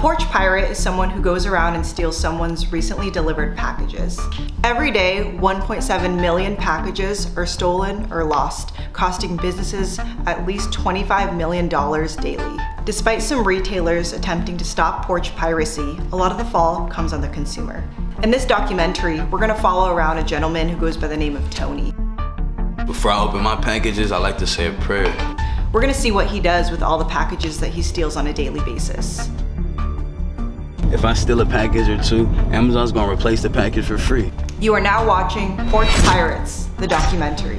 porch pirate is someone who goes around and steals someone's recently delivered packages. Every day, 1.7 million packages are stolen or lost, costing businesses at least $25 million daily. Despite some retailers attempting to stop porch piracy, a lot of the fall comes on the consumer. In this documentary, we're gonna follow around a gentleman who goes by the name of Tony. Before I open my packages, I like to say a prayer. We're gonna see what he does with all the packages that he steals on a daily basis. If I steal a package or two, Amazon's gonna replace the package for free. You are now watching Porch Pirates, the documentary.